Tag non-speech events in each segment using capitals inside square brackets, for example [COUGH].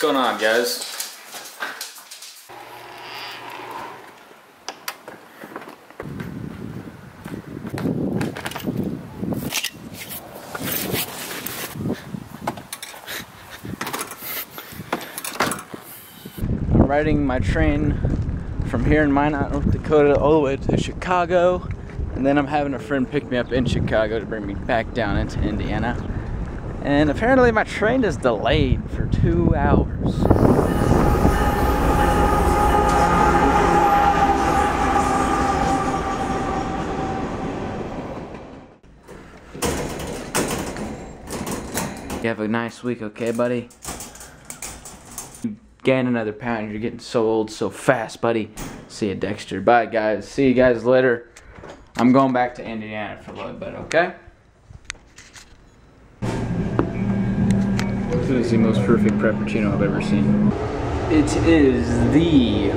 What's going on, guys? I'm riding my train from here in Minot, North Dakota, all the way to Chicago. And then I'm having a friend pick me up in Chicago to bring me back down into Indiana. And apparently my train is delayed for two hours. You have a nice week, okay, buddy? You gain another pound. You're getting so old so fast, buddy. See you, Dexter. Bye, guys. See you guys later. I'm going back to Indiana for a little bit, okay? This is the most perfect Frappuccino I've ever seen. It is the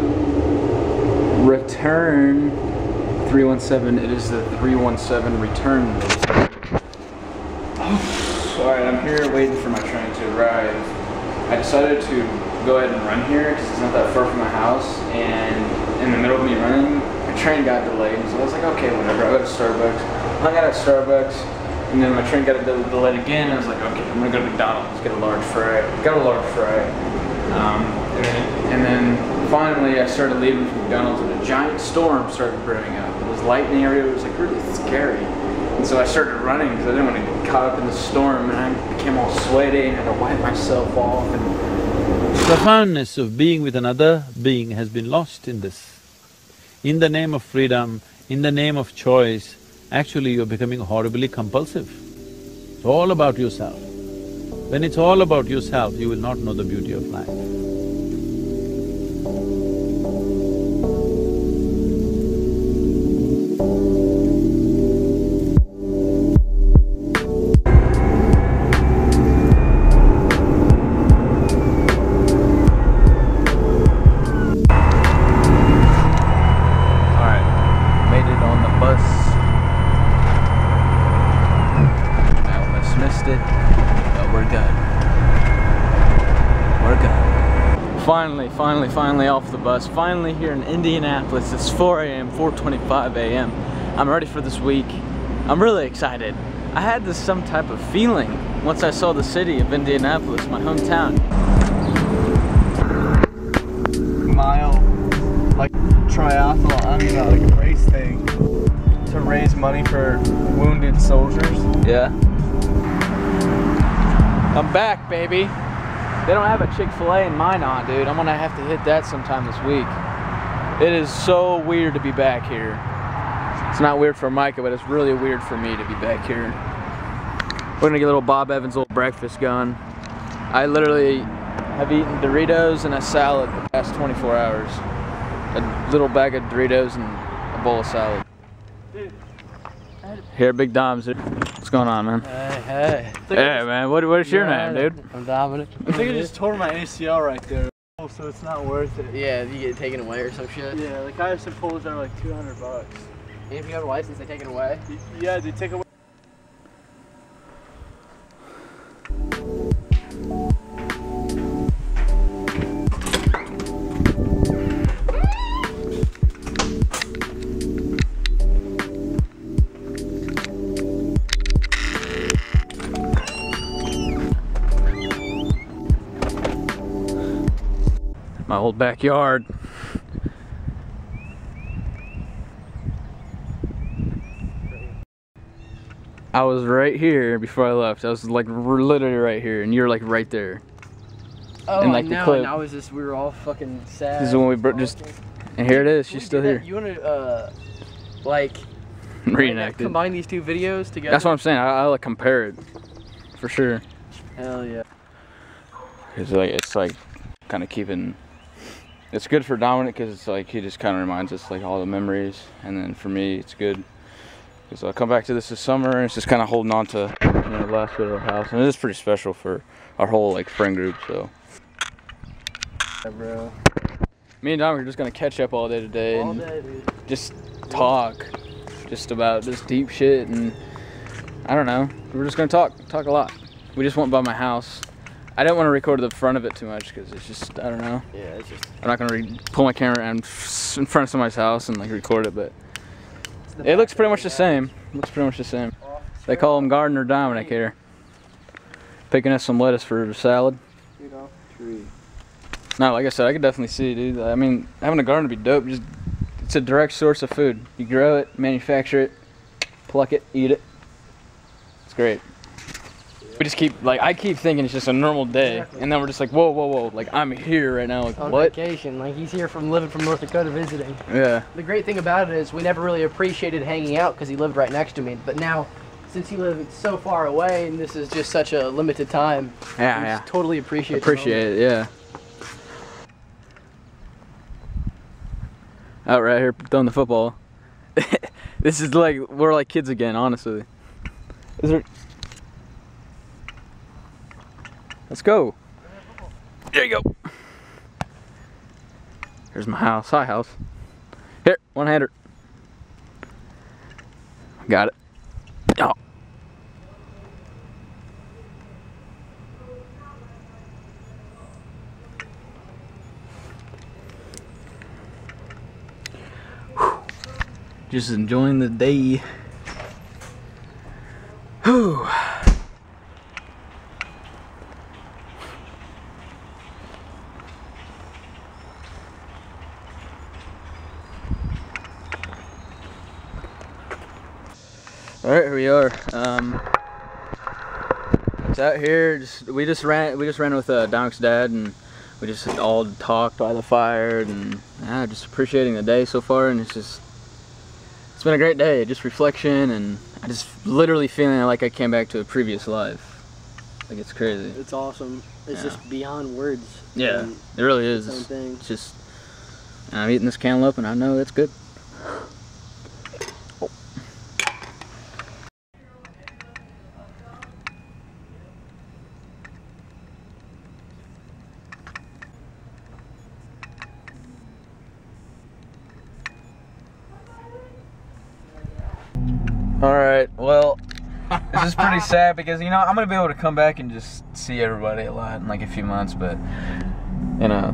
return 317. It is the 317 return. Oh, Alright, I'm here waiting for my train to arrive. I decided to go ahead and run here because it's not that far from my house. And in the middle of me running, my train got delayed. So I was like, okay, whatever. I'll go to Starbucks. Hung out at Starbucks. And then my train got del- delayed again. I was like, okay, I'm gonna go to McDonald's, get a large fry. Got a large fry. Um, and, then, finally, I started leaving from McDonald's, and a giant storm started brewing up. It was light in the area. It was like really scary. And so I started running because I didn't want to get caught up in the storm, and I became all sweaty and had to wipe myself off. And profoundness of being with another being has been lost in this. In the name of freedom, in the name of choice, actually you're becoming horribly compulsive. It's all about yourself. When it's all about yourself, you will not know the beauty of life. Finally, finally, finally off the bus. Finally here in Indianapolis. It's 4 a.m., 4:25 a.m. I'm ready for this week. I'm really excited. I had this some type of feeling once I saw the city of Indianapolis, my hometown. mile like triathlon, I mean, uh, like a race thing to raise money for wounded soldiers. Yeah. I'm back, baby. They don't have a Chick-fil-A in Minot, dude. I'm gonna have to hit that sometime this week. It is so weird to be back here. It's not weird for Micah, but it's really weird for me to be back here. We're gonna get a little Bob Evans' little breakfast going. I literally have eaten Doritos and a salad the past 24 hours. A little bag of Doritos and a bowl of salad. Here, Big Dom's. What's going on, man? Hey, hey. Hey, man. What, what is your name, dude? I'm Dominic. I think I just tore my ACL right there, oh, so it's not worth it. Yeah, you get taken away or some shit. Yeah, like I have some pulls that are like 200 bucks. And if you have a license, they take it away. Yeah, they take away. My old backyard. I was right here before I left. I was like r- literally right here, and you're like right there. Oh, And, like, I the clip. And I was just, we were all fucking sad. This is when we bro- just- And here it is. She's still here. You wanna, uh, like, [LAUGHS] like, Reenacted. combine these two videos together? That's what I'm saying. I, I like compare it for sure. Hell yeah. It's like it's like kind of keeping. It's good for Dominic because it's like he just kind of reminds us like all the memories, and then for me it's good because I'll come back to this this summer and it's just kind of holding on to you know the last bit of our house, and it is pretty special for our whole like friend group. So Yeah, bro. me and Dominic are just gonna catch up all day today All and day, just talk, just about just deep shit and I don't know. We're just gonna talk, talk a lot. We just went by my house. I don't want to record the front of it too much because it's just I don't know. Yeah, it's just. I'm not gonna pull my camera and in front of somebody's house and like record it, but it looks pretty much the same. looks pretty much the same. They call him Gardener Dominic here. Picking us some lettuce for salad. Shoot off the tree. No, like I said, I could definitely see, dude. I mean, having a garden would be dope. Just it's a direct source of food. You grow it, manufacture it, pluck it, eat it. It's great. We just keep like I keep thinking it's just a normal day, Exactly. and then we're just like, whoa, whoa, whoa! Like I'm here right now. Like On what? vacation, like he's here from living from North Dakota visiting. Yeah. The great thing about it is we never really appreciated hanging out because he lived right next to me. But now, since he lived so far away and this is just such a limited time, Yeah, yeah. just totally appreciate. Appreciate it, yeah. Out right here throwing the football. [LAUGHS] this is like we're like kids again, honestly. Is there? Let's go. There you go. Here's my house. Hi, house. Here, one hander. Got it. Oh. Just enjoying the day. All right, here we are. Um, it's out here. Just we just ran. We just ran with uh, dad, and we just all talked by the fire, and yeah, just appreciating the day so far. And it's just it's been a great day. Just reflection, and I just literally feeling like I came back to a previous life. Like it's crazy. It's awesome. It's Yeah. just beyond words. Yeah, it really is. thing. It's just I'm eating this cantaloupe, and I know it's good. All right. Well, this is pretty [LAUGHS] sad because you know I'm gonna be able to come back and just see everybody a lot in like a few months, but you know,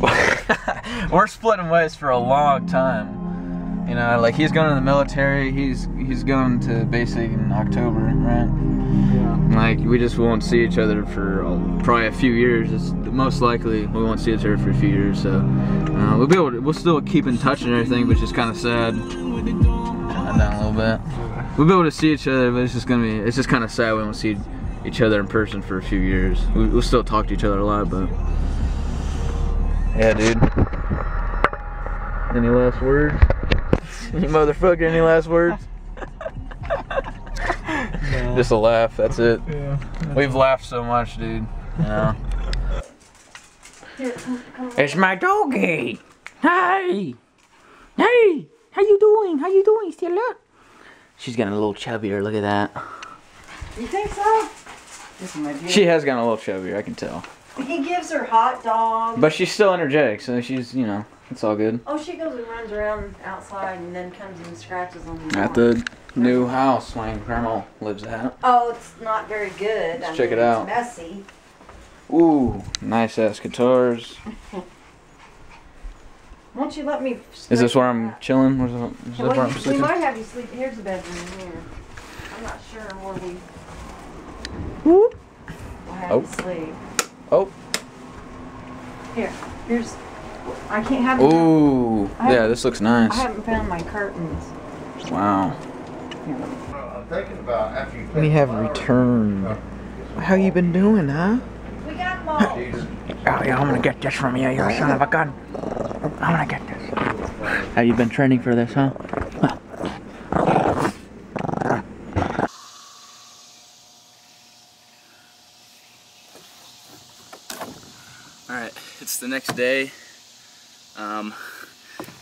[LAUGHS] we're splitting ways for a long time. You know, like he's going to the military. He's he's going to basic in October, right? Yeah. Like we just won't see each other for uh, probably a few years. It's most likely we won't see each other for a few years. So uh, we'll be able to, we'll still keep in touch and everything, which is kind of sad. Turn that down a little bit. We'll be able to see each other, but it's just gonna be it's just kind of sad we won't see each other in person for a few years. We, we'll still talk to each other a lot, but yeah, dude. Any last words? [LAUGHS] you motherfucker, any last words? [LAUGHS] Just a laugh. That's it. Yeah. We've laughed so much, dude. You know. it's my doggy. Hey, hey, how you doing? How you doing, Stella? She's getting a little chubbier. Look at that. You think so? Listen, my dear. She has gotten a little chubbier. I can tell. He gives her hot dogs. But she's still energetic, so she's you know it's all good. oh, she goes and runs around outside and then comes and scratches on the At door. the new house my grandma lives at. Oh, it's not very good. Let's I check mean, it out. It's messy. Ooh, nice ass guitars. [LAUGHS] Won't you let me? Is this where I'm that? chilling? Where's the, is this Well, where I'm you- we sleeping? might have you sleep. Here's the bedroom here. I'm not sure where we. Whoop. We'll have Oh. you sleep. Oh. Here, here's. I can't have. the- Ooh, I yeah, this looks nice. I haven't found my curtains. Wow. I'm thinking about after you. We have returned. How you been doing, huh? We got them all. Oh yeah, I'm gonna get this from you, you son of a gun. I'm gonna get this. Have you been training for this, huh? All right, it's the next day. Um,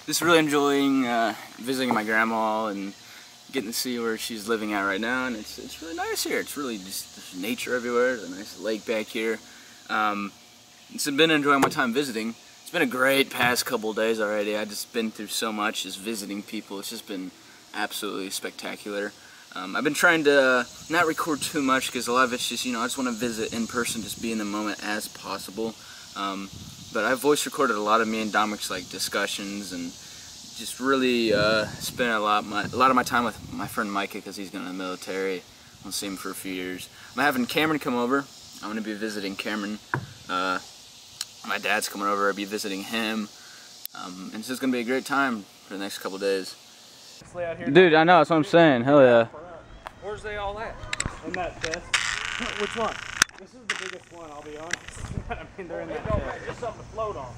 just really enjoying uh, visiting my grandma and getting to see where she's living at right now, and it's it's really nice here. It's really just nature everywhere. There's a nice lake back here. Um, it's been enjoying my time visiting. It's been a great past couple days already. I've just been through so much, just visiting people. It's just been absolutely spectacular. Um, I've been trying to not record too much because a lot of it's just, you know, I just want to visit in person, just be in the moment as possible. Um, but I've voice recorded a lot of me and Dominic's like discussions and just really uh, spent a lot my a lot of my time with my friend Micah because he's going to the military. I'll see him for a few years. I'm having Cameron come over. I'm going to be visiting Cameron. Uh, my dad's coming over. I'll be visiting him. Um, and it's just going to be a great time for the next couple days. Dude, I know. That's what I'm saying. Hell yeah. Where's they all at? In that chest. [LAUGHS] Which one? This is the biggest one, I'll be honest. [LAUGHS] I mean, they're in that chest. Just something to float on.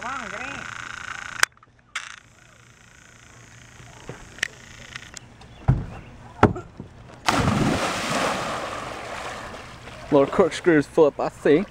Come on, get in. Little corkscrews flip, I see.